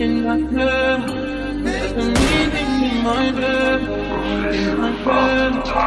in my head. There's a meaning in my bed, in my bed.